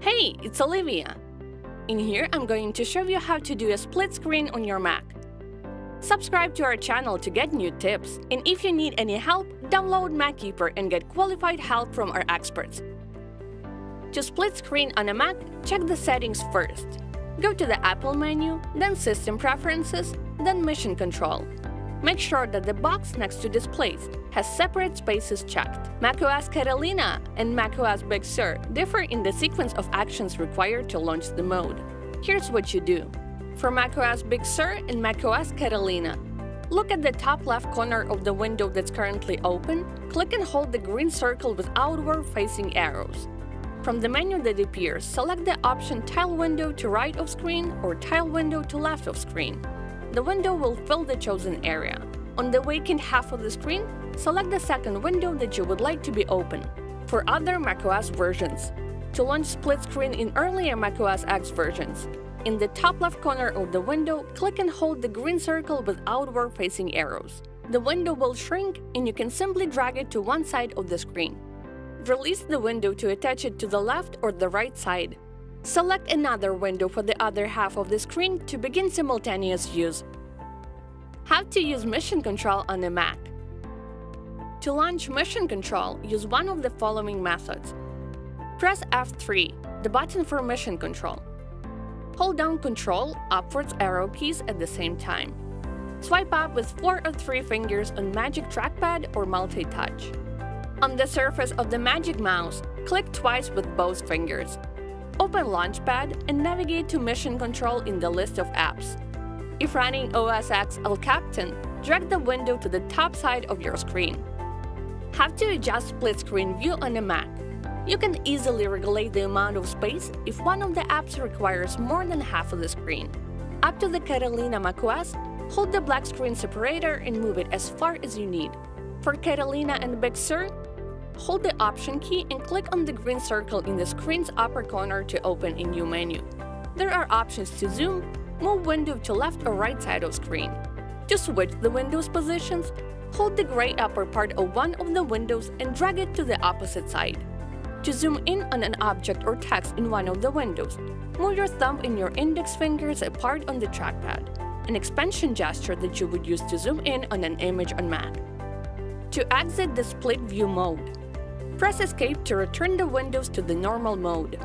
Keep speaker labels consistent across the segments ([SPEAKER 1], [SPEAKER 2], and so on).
[SPEAKER 1] Hey, it's Olivia! In here, I'm going to show you how to do a split screen on your Mac. Subscribe to our channel to get new tips, and if you need any help, download MacKeeper and get qualified help from our experts. To split screen on a Mac, check the settings first. Go to the Apple menu, then System Preferences, then Mission Control. Make sure that the box next to Displays has separate spaces checked. macOS Catalina and macOS Big Sur differ in the sequence of actions required to launch the mode. Here's what you do. For macOS Big Sur and macOS Catalina, look at the top left corner of the window that's currently open, click and hold the green circle with outward-facing arrows. From the menu that appears, select the option Tile Window to right of screen or Tile Window to left of screen. The window will fill the chosen area. On the vacant half of the screen, select the second window that you would like to be open. For other macOS versions, to launch split screen in earlier macOS X versions, in the top left corner of the window, click and hold the green circle with outward-facing arrows. The window will shrink and you can simply drag it to one side of the screen. Release the window to attach it to the left or the right side. Select another window for the other half of the screen to begin simultaneous use. How to use Mission Control on a Mac To launch Mission Control, use one of the following methods. Press F3, the button for Mission Control. Hold down Control, upwards arrow keys at the same time. Swipe up with 4 or 3 fingers on Magic Trackpad or Multi-Touch. On the surface of the Magic Mouse, click twice with both fingers. Open Launchpad and navigate to Mission Control in the list of apps. If running OS X El Capitan, drag the window to the top side of your screen. Have to adjust split screen view on a Mac. You can easily regulate the amount of space if one of the apps requires more than half of the screen. Up to the Catalina macOS, hold the black screen separator and move it as far as you need. For Catalina and Big Sur, hold the Option key and click on the green circle in the screen's upper corner to open a new menu. There are options to zoom, move window to left or right side of screen. To switch the window's positions, hold the gray upper part of one of the windows and drag it to the opposite side. To zoom in on an object or text in one of the windows, move your thumb and your index fingers apart on the trackpad, an expansion gesture that you would use to zoom in on an image on Mac. To exit the split view mode, Press Escape to return the windows to the normal mode.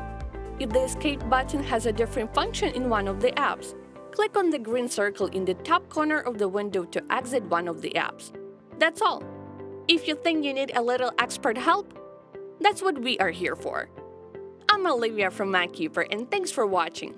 [SPEAKER 1] If the Escape button has a different function in one of the apps, click on the green circle in the top corner of the window to exit one of the apps. That's all. If you think you need a little expert help, that's what we are here for. I'm Olivia from MacKeeper and thanks for watching.